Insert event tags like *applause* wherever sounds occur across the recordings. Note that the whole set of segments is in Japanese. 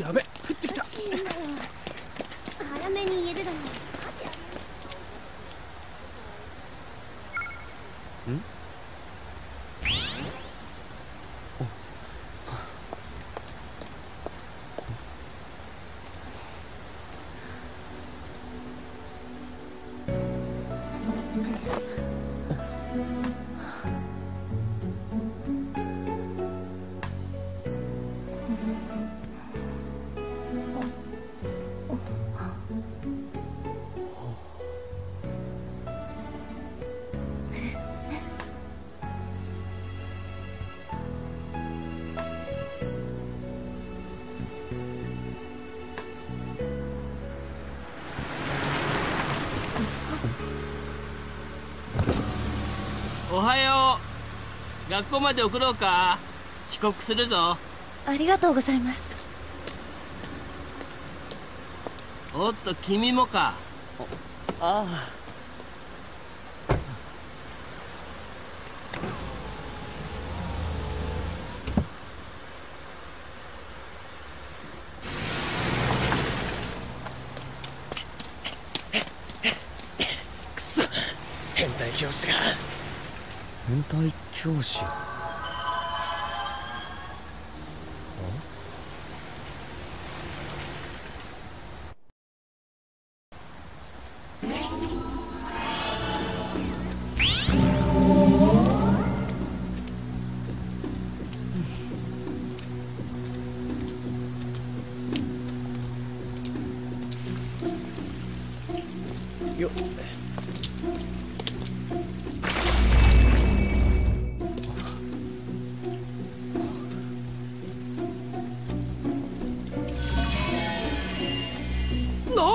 やべ降ってきた。学校まで送ろうか。遅刻するぞ。ありがとうございます。おっと君もか。ああくそ。変態教師が。変態？教師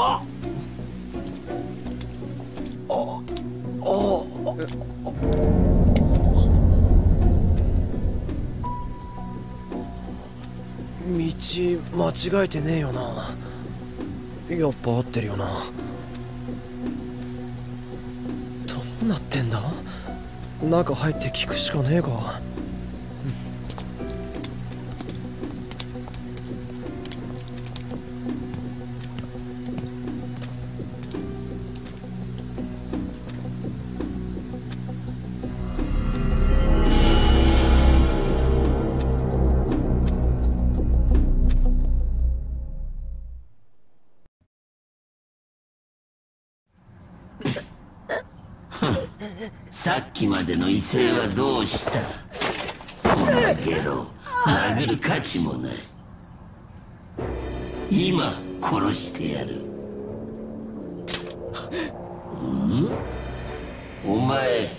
なああ道間違えてねえよな。やっぱ合ってるよな。どうなってんだ？中入って聞くしかねえか。さっきまでの威勢はどうした？このゲロ。殴る価値もない。今殺してやる。ん？お前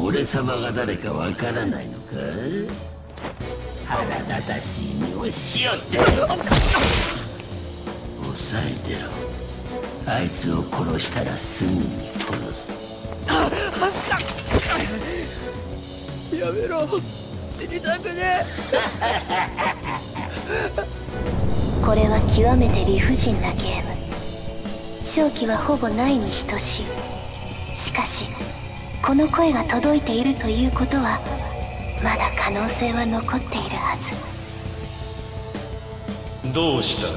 俺様が誰かわからないのか？腹立たしい目をしよって。抑えてろ。あいつを殺したらすぐに殺す。やめろ。死にたくね *laughs* これは極めて理不尽なゲーム。勝機はほぼないに等しい。しかしこの声が届いているということはまだ可能性は残っているはず。どうした？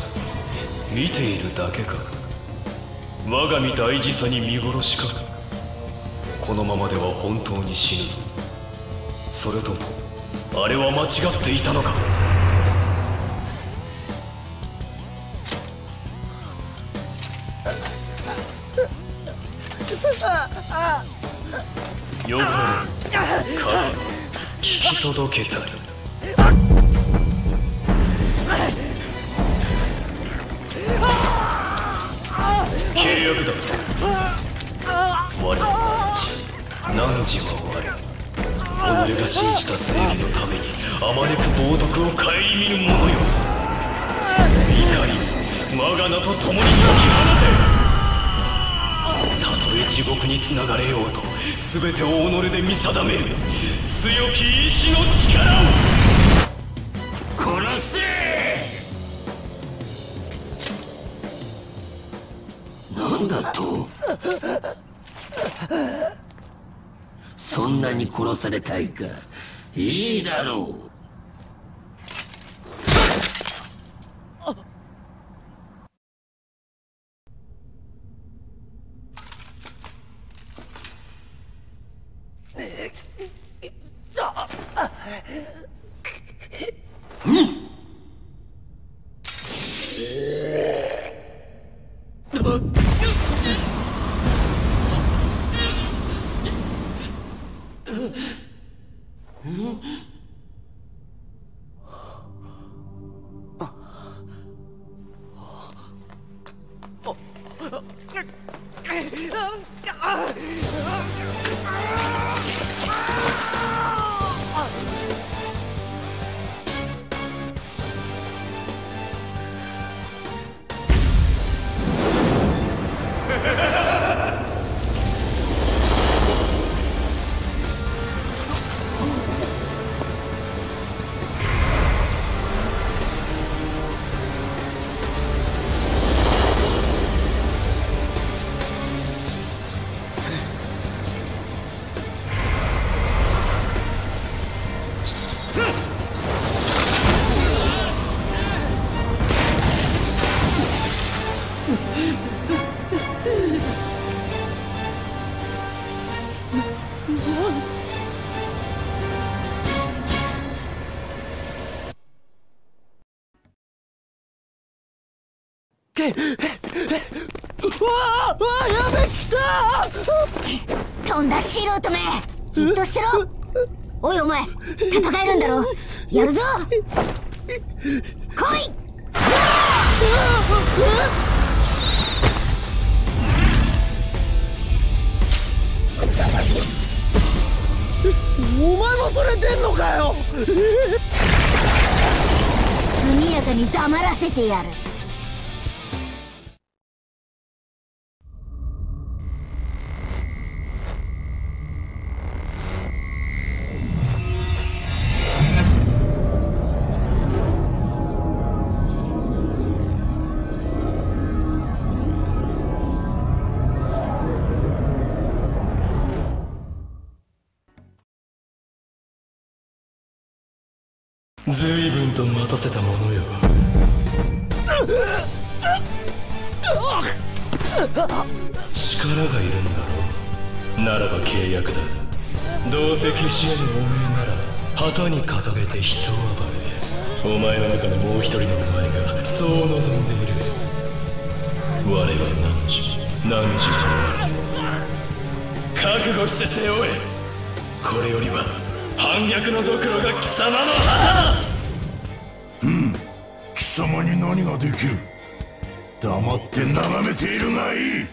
見ているだけか。我が身大事さに見殺しか。このままでは本当に死ぬぞそれとも。あれは間違っていたのか。よかれか聞き届けた。り契約だ。我らは汝は我己が信じた正義のためにあまねく冒涜を顧みる者よ。その怒りを我が名と共に解き放て。たとえ地獄につながれようと全てを己で見定める。強き意志の力を。殺せ！なんだと？そんなに殺されたいか。いいだろう。哎呀啊うわあやべ来た飛んだ素人め。じっとしてろ。おいお前戦えるんだろ。やるぞ。来い。お前もそれ出んのかよ。速やかに黙らせてやる随分と待たせたものよ。力がいるんだろう。ならば契約だどうせ消し屋のおめえなら旗に掲げて人を暴れ。お前の中のもう一人のお前がそう望んでいる。我は何時何時になる。覚悟して背負えこれよりは反逆のドクロが貴様の旗だ。様に何ができる？黙って眺めているがいい。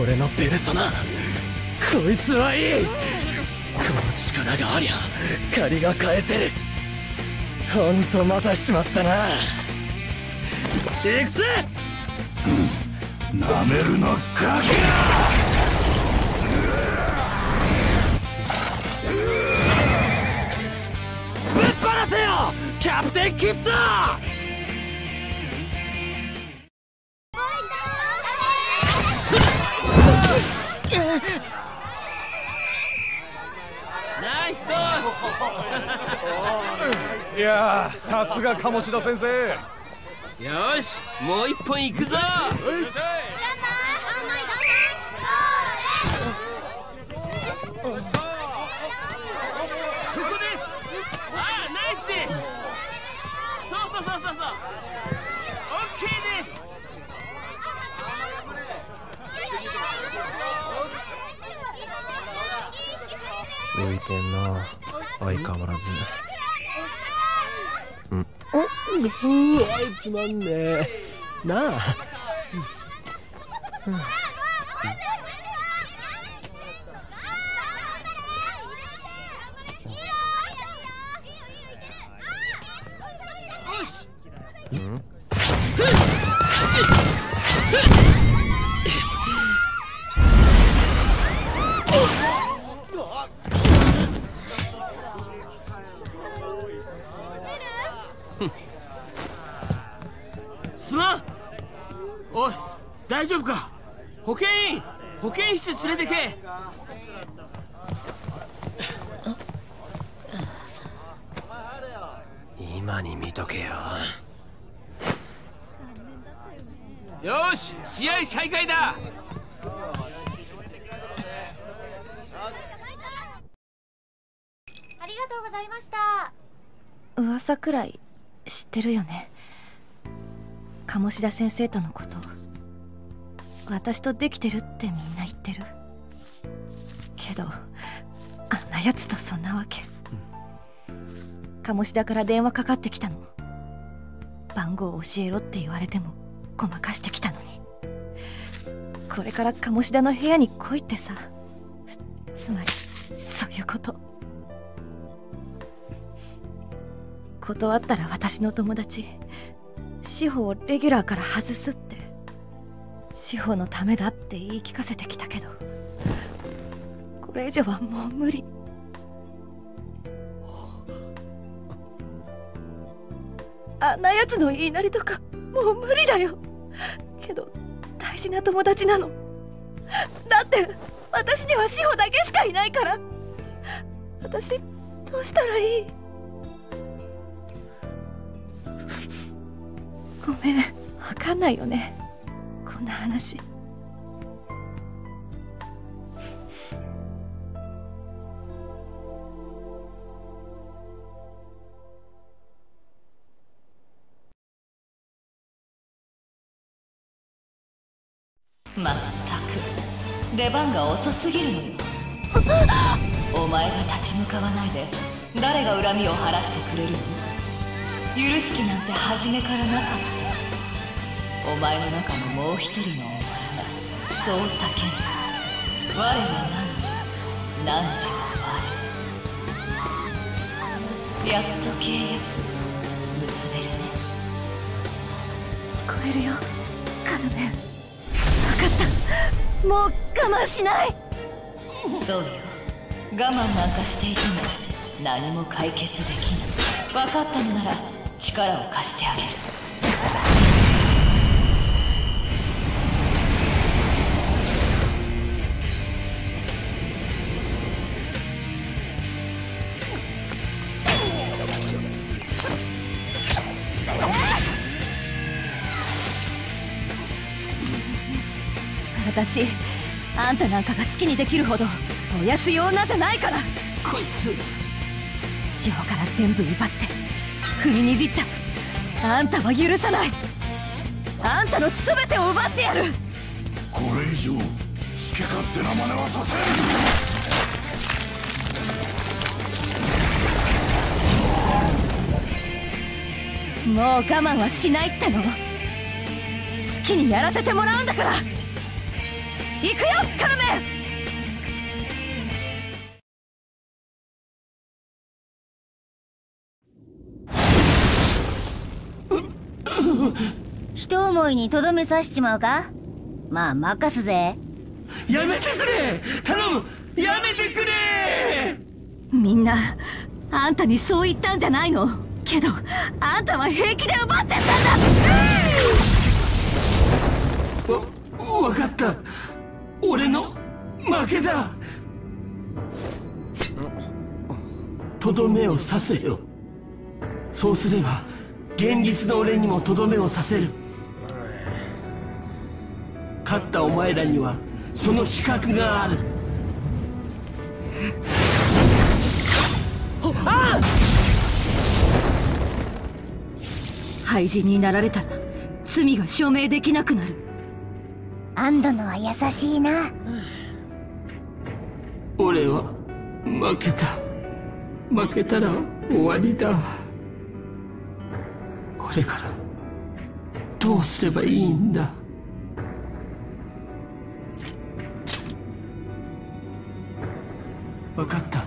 俺のペルソナ。こいつはいい。この力がありゃ借りが返せる。ほんと待たしちまったな。行くぜ。なめるなガキぶっ放せよ。キャプテンキッドナイストいやーさすが鴨志田先生。スよしもう一本行くぞ!こ *laughs* こですああナイスですそうそうそうそうそうオッケーです浮いてんな。相変わらず。うん。うわつまんねえ。なあ。よ再開だ。ありがとうございました。噂くらい知ってるよね。鴨志田先生とのこと。私とできてるってみんな言ってる。けどあんなやつとそんなわけ、うん、鴨志田から電話かかってきたの。番号教えろって言われてもごまかしてきたの。これから鴨志田の部屋に来いってさ。つまりそういうこと。断ったら私の友達志保をレギュラーから外すって志保のためだって言い聞かせてきたけどこれ以上はもう無理。あんな奴の言いなりとかもう無理だよ。けど大事な友達なの。だって私には志保だけしかいないから。私どうしたらいい？ごめん。わかんないよね。こんな話。出番が遅すぎるのよ。お前が立ち向かわないで誰が恨みを晴らしてくれるの？許す気なんて初めからなかった。お前の中のもう一人のお前がそう叫んだ。我は何時？何時は我。やっと契約結べるね。超えるよカルメン。った。もう我慢しない。そうよ。我慢なんかしていても何も解決できない。分かったのなら力を貸してあげる。私あんたなんかが好きにできるほどお安い女じゃないから。こいつ。志保から全部奪って踏みにじった。あんたは許さない。あんたの全てを奪ってやる。これ以上好き勝手な真似はさせん。もう我慢はしないっての。好きにやらせてもらうんだから行くよカルメ。ン一思いにとどめさしちまうか？まあ任すぜ。やめてくれ頼む。やめてくれ。みんなあんたにそう言ったんじゃないの？けどあんたは平気で奪ってったんだ。わ分かった俺の負けだ。とどめを刺せよ。そうすれば現実の俺にもとどめを刺せる。勝ったお前らにはその資格がある。あ廃人になられたら罪が証明できなくなるアンドのは優しいな。俺は負けた。負けたら終わりだ。これからどうすればいいんだ？分かった。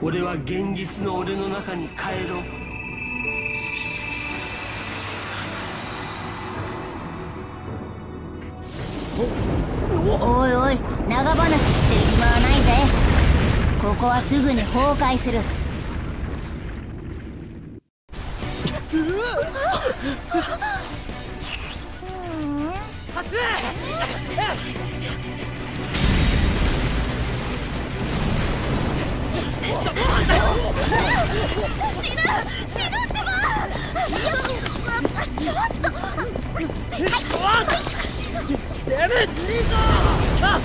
俺は現実の俺の中に帰ろう。おいおい長話してる暇はないぜ。ここはすぐに崩壊する。死ぬ死ぬってば。ちょっと。Damn it, Lisa!